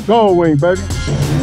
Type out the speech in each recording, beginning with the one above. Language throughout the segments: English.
Go away, baby.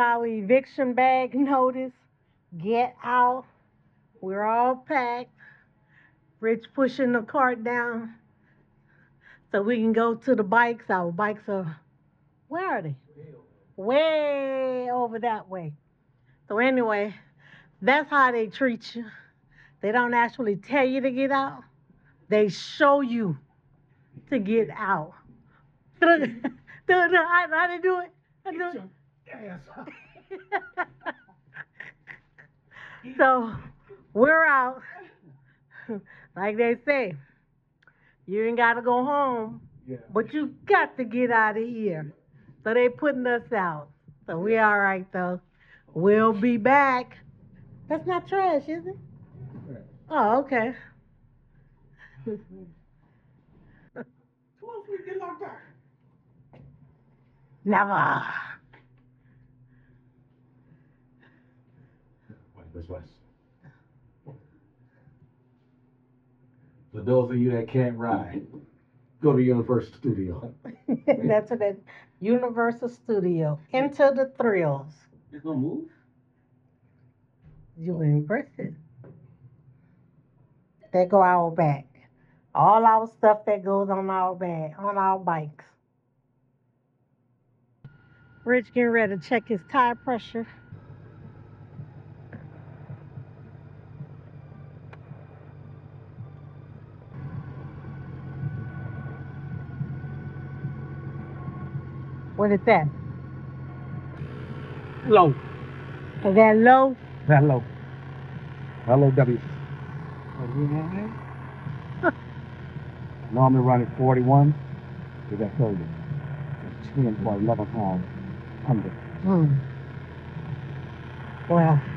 Our eviction bag notice. Get out. We're all packed. Rich pushing the cart down so we can go to the bikes. Our bikes are, where are they? Way over that way. So, anyway, that's how they treat you. They don't actually tell you to get out, they show you to get out. I How they do it? How they do it? so we're out. like they say, you ain't got to go home, Yeah. but you got to get out of here. So they putting us out. So we all right though. We'll be back. That's not trash, is it? Oh, okay. Once we get locked out. Never. Wait, wait, wait. For those of you that can't ride, go to Universal Studio. That's at Universal Studio. Into the thrills. It's gonna move. Universal. They go our back. All our stuff that goes on our back, on our bikes. Rich getting ready to check his tire pressure. What is that? Low. Is that low? That low. L-O-W. Normally running 41. We got 30. It's 10 for 11 pounds under. Hmm. Well.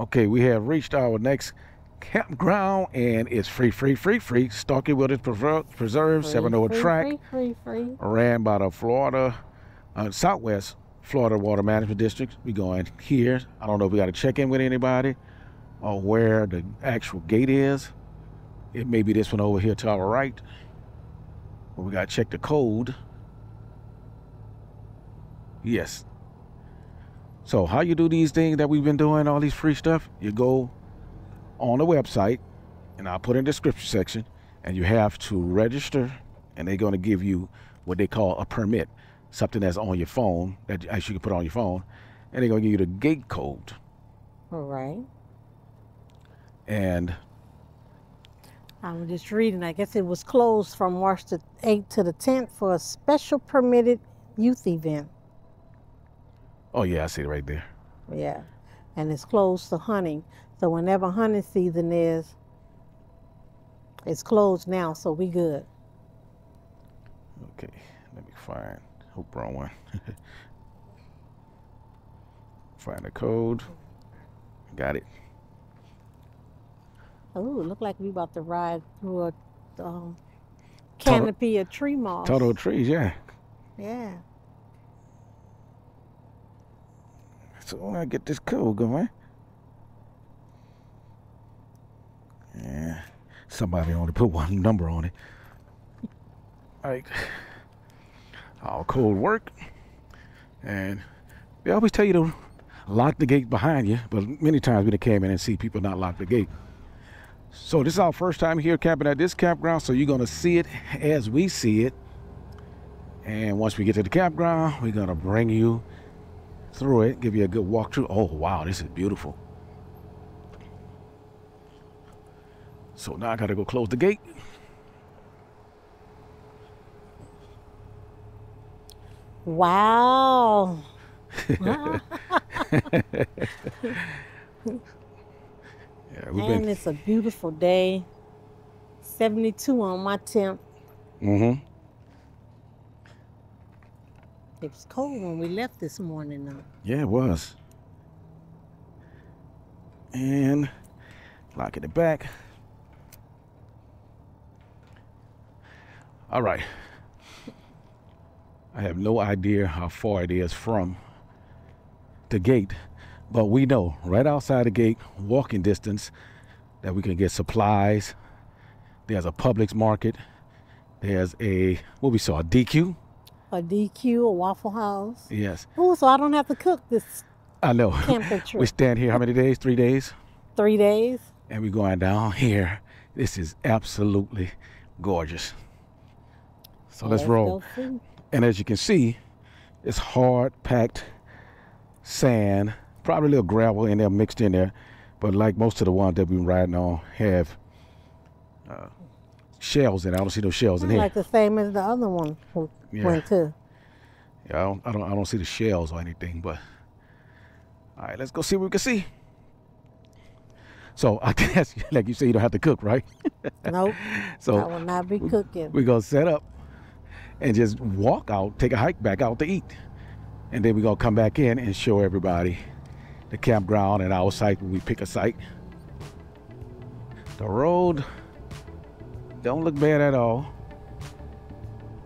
Okay, we have reached our next campground and it's free, free, free, free. Starkey Wilderness Preser- Preserve, free, Track, Free, free, free. ran by the Florida, uh, Southwest Florida Water Management District. We going here. I don't know if we got to check in with anybody or where the actual gate is. It may be this one over here to our right. But we got to check the code. Yes. So how you do these things that we've been doing, all these free stuff, you go on the website, and I'll put in the description section, and you have to register, and they're going to give you what they call a permit, something that's on your phone that actually you can put on your phone, and they're going to give you the gate code. All right. And I'm just reading. I guess it was closed from March the 8th to the 10th for a special permitted youth event. Oh yeah, I see it right there. Yeah. And it's closed to hunting. So whenever hunting season is, It's closed now, so we good. Okay, let me find. Hope wrong one. find the code. Got it. Oh, look like we about to ride through a um, Total- canopy of tree moss. Total trees, yeah. Yeah. So when I get this code going. Yeah. Somebody only put one number on it. Like our code work. And they always tell you to lock the gate behind you, but many times we came in and see people not lock the gate. So this is our first time here camping at this campground, so you're gonna see it as we see it. And once we get to the campground, we're gonna bring you through it, give you a good walkthrough. Oh wow, this is beautiful. So now I gotta go close the gate. Wow. Yeah, we've and it's a beautiful day. 72 on my temp. Mm-hmm. It was cold when we left this morning though. Yeah, it was. And lock it back. All right. I have no idea how far it is from the gate, but we know right outside the gate, walking distance, that we can get supplies. There's a Publix market. There's a what we saw a DQ. A DQ, a Waffle House. Yes, Oh, so I don't have to cook this I know. camping we stand here how many days? Three days. Three days. and we're going down here. This is absolutely gorgeous. So let's roll. go see. And as you can see, it's hard packed sand, probably a little gravel in there mixed in there, but like most of the ones that we've been riding on have uh, shells in. it. I don't see no shells in here. Like the same as the other one Yeah. went to. Yeah, I don't, I don't, I don't see the shells or anything. But all right, let's go see what we can see. So I guess, like you say, you don't have to cook, right? Nope. So I will not be cooking. we're gonna set up and just walk out, take a hike back out to eat. And then we're gonna come back in and show everybody the campground and our site when we pick a site. The road don't look bad at all.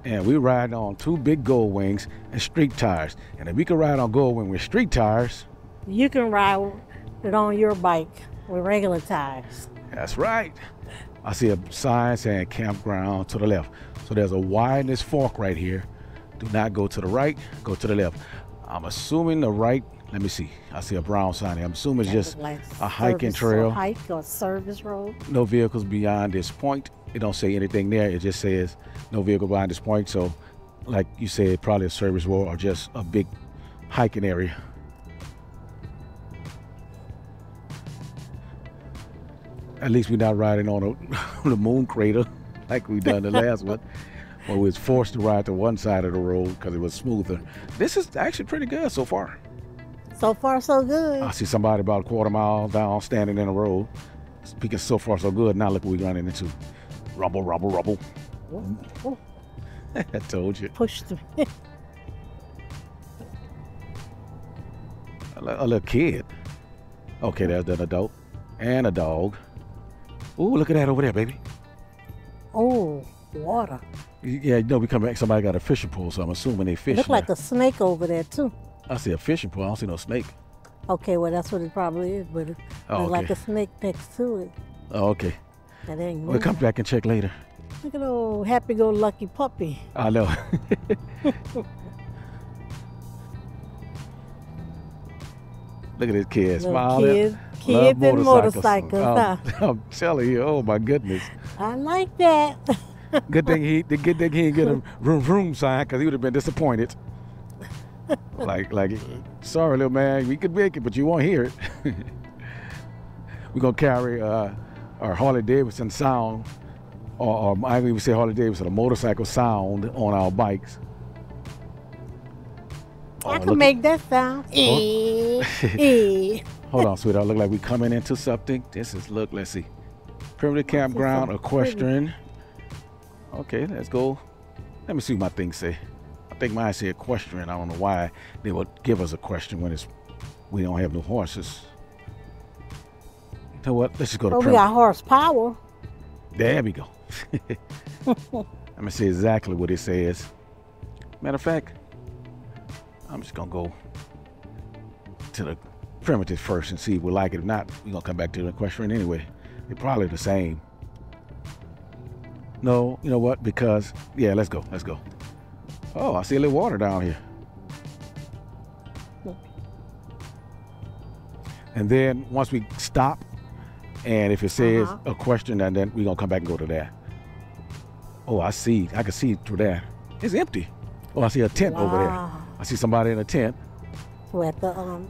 And we ride on two big gold wings and street tires. And if we can ride on gold wing with street tires, You can ride it on your bike with regular tires. That's right. I see a sign saying campground to the left. So there's a wideness fork right here. Do not go to the right, go to the left. I'm assuming the right, let me see. I see a brown sign here. I'm assuming it's just like a hiking trail. hike or service road. no vehicles beyond this point. It don't say anything there. It just says no vehicle behind this point. So like you said, probably a service road or just a big hiking area. At least we're not riding on, a, on the moon crater like we done the last one, where we was forced to ride to one side of the road because it was smoother. This is actually pretty good so far. So far, so good. I see somebody about a quarter mile down standing in the road. Speaking so far so good. Now look what we're running into. Rumble, rumble, rumble. Ooh, I told you. Push through. A, li- a little kid. Okay, there's an adult and a dog. Ooh, look at that over there, baby. oh, water. Yeah, you know, we come back, somebody got a fishing pole, so I'm assuming they fish. Look like a snake over there too. I see a fishing pole. I don't see no snake. Okay, well that's what it probably is, but it Oh, looks like a snake next to it. Oh, okay. That ain't We'll come back and check later. Look at old happy-go-lucky puppy. I know. Look at this kid Little smiling. kids, Love kids and motorcycles. I'm, huh? I'm telling you, oh my goodness. I like that. Good thing he, the good thing he didn't get a room room sign because he would have been disappointed. like, like, sorry, little man, we could make it, but you won't hear it. We're gonna carry uh, our Harley Davidson sound, or, or I didn't even say Harley Davidson, a motorcycle sound on our bikes. I Oh, can make that sound. Eh, eh. Hold on, sweetheart. Look like we coming into something. This is look. Let's see. Primitive campground, equestrian. Okay, let's go. Let me see what my thing say. I think mine say equestrian. I don't know why they would give us a question when it's we don't have no horses. You know what? Let's just go to Oh, we got horsepower. There we go. I'm gonna see exactly what it says. Matter of fact, I'm just gonna go to the primitive first and see if we like it. If not, we're gonna come back to the equestrian anyway. They're probably the same. No, you know what? Because yeah, let's go. Let's go. Oh, I see a little water down here. And then once we stop, and if it says Uh-huh. a question, and then we're gonna come back and go to that. Oh, I see. I can see through there. It's empty. Oh, I see a tent over there. I see somebody in a tent. At the um,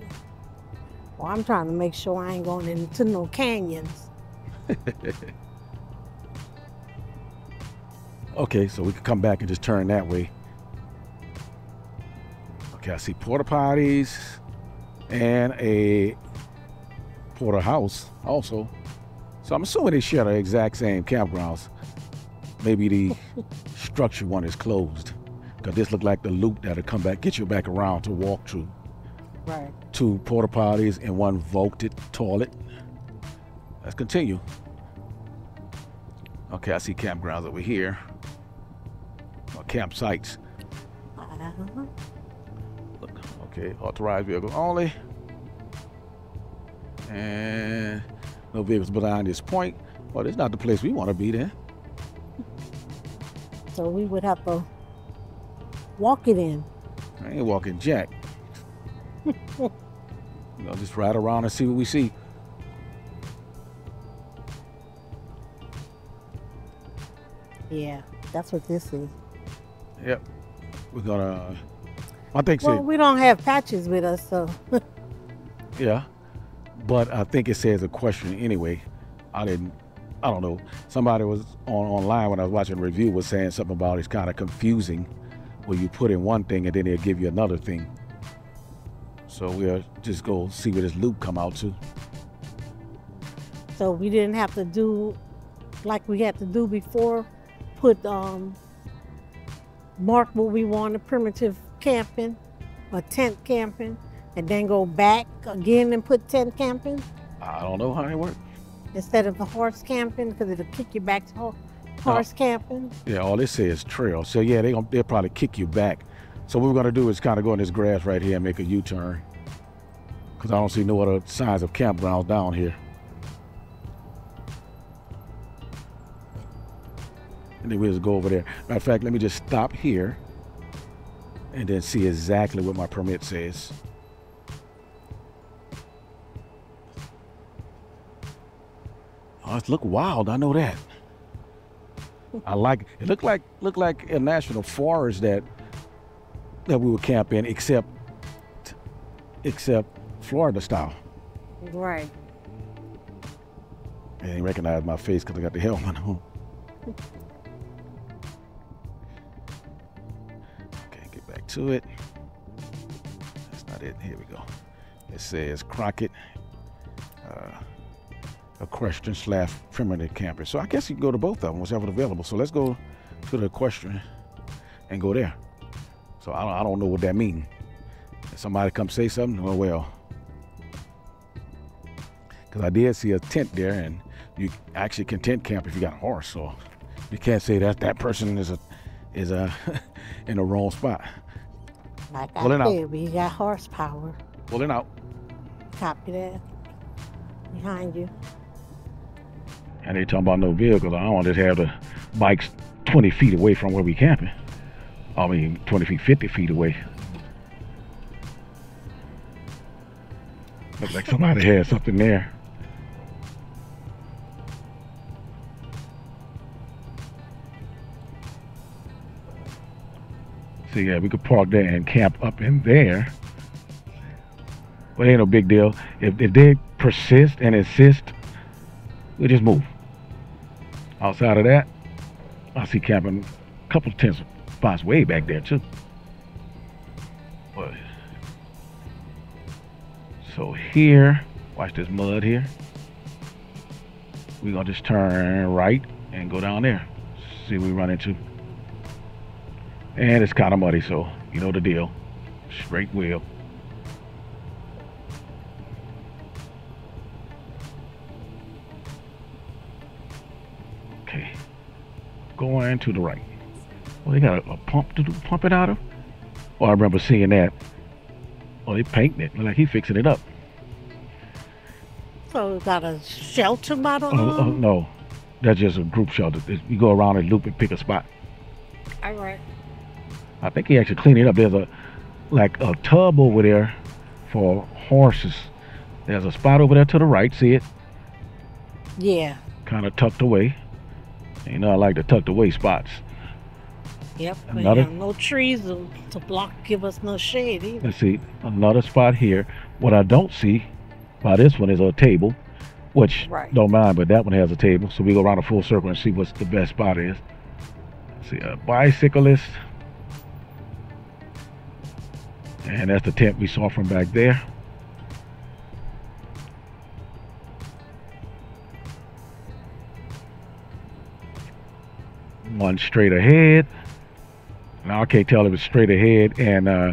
well, I'm trying to make sure I ain't going into no canyons. Okay, so we can come back and just turn that way. Okay, I see porta potties and a porta house also. So I'm assuming they share the exact same campgrounds. Maybe the structure one is closed. Cause this look like the loop that'll come back, get you back around to walk through. Right. Two porta potties and one vaulted toilet. Let's continue. Okay, I see campgrounds over here. Or campsites. Uh-huh. Look, okay, authorized vehicle only. And no vehicles behind this point. Well, it's not the place we want to be then. So we would have to walk it in. I ain't walking jack. you know, just ride around and see what we see. Yeah, that's what this is. Yep. We're gonna. I think Well, so. we don't have patches with us, so Yeah. But I think it says a question anyway. I didn't. I don't know. Somebody was on online when I was watching a review was saying something about it's kind of confusing where you put in one thing and then they'll give you another thing. So we'll just go see where this loop come out to. so we didn't have to do like we had to do before. Put um mark what we want, a primitive camping a tent camping, and then go back again and put tent camping I don't know how it works. instead of the horse camping because it'll kick you back to ho- horse camping. Yeah, all this says is trail. So yeah, they gon- they'll probably kick you back. So what we're gonna do is kind of go in this grass right here and make a U-turn. Cause I don't see no other signs of campgrounds down here. And then we'll just go over there. Matter of fact, let me just stop here and then see exactly what my permit says. Oh, it look wild. I know that. I like it. Looked like looked like a national forest that that we would camp in, except except Florida style. Right. They didn't recognize my face because I got the helmet on. Okay, get back to it. That's not it. Here we go. It says Crockett, equestrian slash primitive camper. So I guess you can go to both of them, whichever available. So let's go to the equestrian and go there. So I don't, I don't know what that means. If somebody come say something, oh well. Because I did see a tent there, and you actually can tent camp if you got a horse. So you can't say that that person is a is a in the wrong spot. Like Pull it I out. said, we got horsepower. Pulling out. Copy that. Behind you. And they talking about no vehicles. I don't want to have the bikes 20 feet away from where we camping. I mean, 20 feet, 50 feet away. Looks like somebody had something there. So yeah, we could park there and camp up in there. But ain't no big deal. If, if they persist and insist, we just move. Outside of that, I see camping a couple of tents spots way back there too. But so here, watch this mud here. we're gonna just turn right and go down there. See what we run into. And it's kind of muddy, so you know the deal. Straight wheel. Going to the right. Well, they got a, a uh, pump to do, pump it out of. Oh, I remember seeing that. Oh, they painting it. Like he fixing it up. So got a shelter model? Oh, oh, no, that's just a group shelter. It's- You go around and loop and pick a spot. All right. I think he actually cleaned it up. There's a like a tub over there for horses. There's a spot over there to the right. See it? Yeah. Kind of tucked away. You know, I like to tuck the tucked away spots. Yep. Another- no trees to, to block, give us no shade either. Let's see another spot here. What I don't see by this one is a table, which Right. don't mind, but that one has a table. So we go around a full circle and see what's the best spot is. Let's see a bicyclist, and that's the tent we saw from back there. One straight ahead. Now I can't tell if it's straight ahead and uh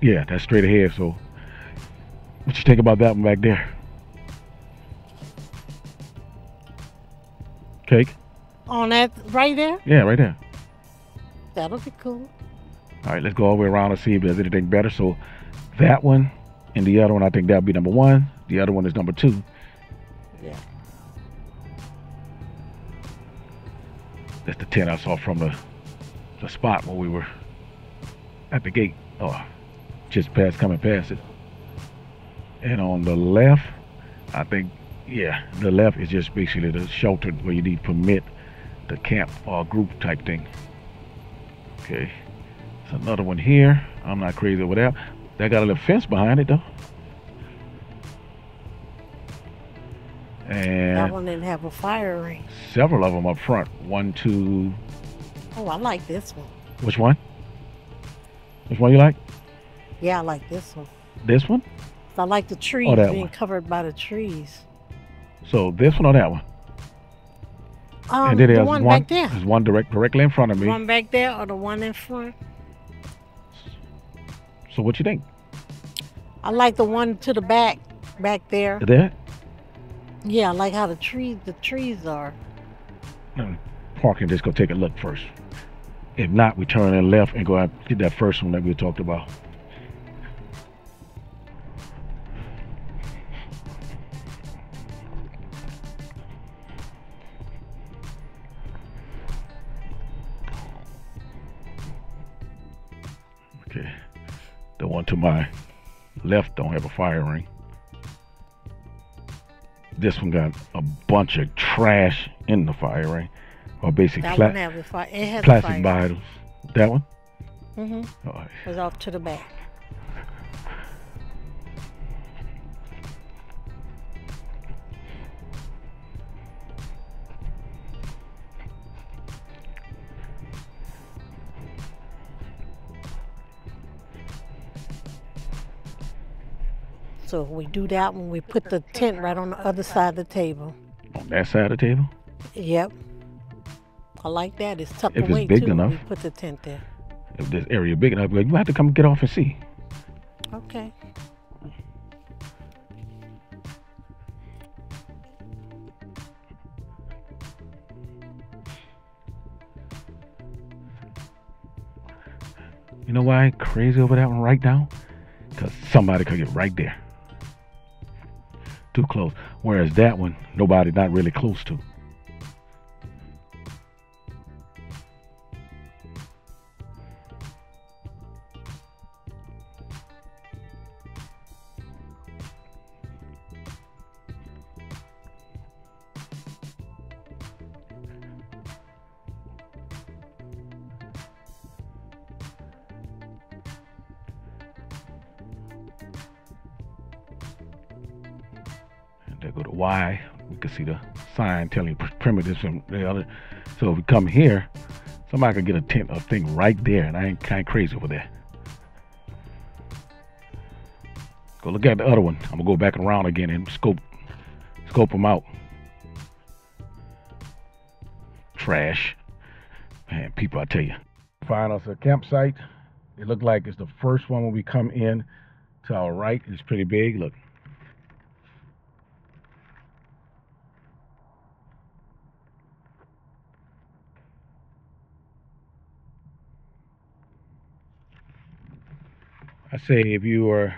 yeah, that's straight ahead. So what you think about that one back there? Cake? On that right there? Yeah, right there. That'll be cool. All right, let's go all the way around and see if there's anything better. So that one and the other one, I think that'll be number one. The other one is number two. Yeah. That's the tent I saw from the the spot where we were at the gate. Oh, just past coming past it. And on the left, I think, yeah, the left is just basically the shelter where you need permit the camp or group type thing. Okay, there's another one here. I'm not crazy over that. That got a little fence behind it though. That one didn't have a fire ring. several of them up front. One, two, Oh, I like this one. which one? Which one you like? Yeah, I like this one. This one? I like the trees Oh, being one. covered by the trees. So this one or that one? Um, and then the there's one, one, back there. There's one direct directly in front of The me. one back there or the one in front? So what you think? I like the one to the back, back there. that? Yeah, like how the trees, the trees are. Mm, Park and just go take a look first. If not, we turn in left and go out get that first one that we talked about. Okay. The one to my left don't have a fire ring. This one got a bunch of trash in the fire right? Or basic That pla- one have fire. It has plastic fire. bottles. That one? Mm-hmm. All right. Was off to the back. So we do that when we put the tent right on the other side of the table. On that side of the table? Yep. I like that. It's tucked If it's away big too. enough. We put the tent there. If this area big enough, you have to come get off and see. Okay. You know why I ain't crazy over that one right now? Because somebody could get right there. Too close. Whereas that one, nobody not really close to. Telling you primitives from the other. So if we come here, somebody could get a tent, a thing right there, and I ain't kind of crazy over there. Go look at the other one. I'm gonna go back around again and scope, scope them out. trash. Man, people, I tell you. Find us a campsite. It looked like it's the first one when we come in to our right. It's pretty big. Look. I say if you are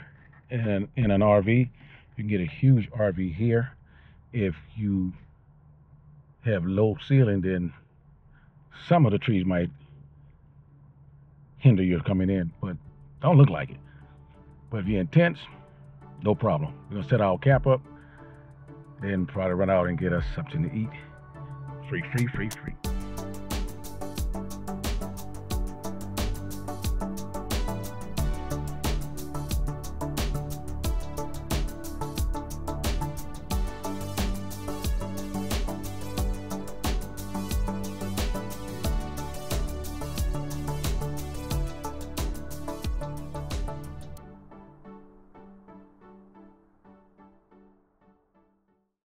in an, in an RV, you can get a huge RV here. If you have low ceiling, then some of the trees might hinder you coming in, but don't look like it. But if you're intense, no problem. We're gonna set our cap up, then probably run out and get us something to eat. Free, free, free, free.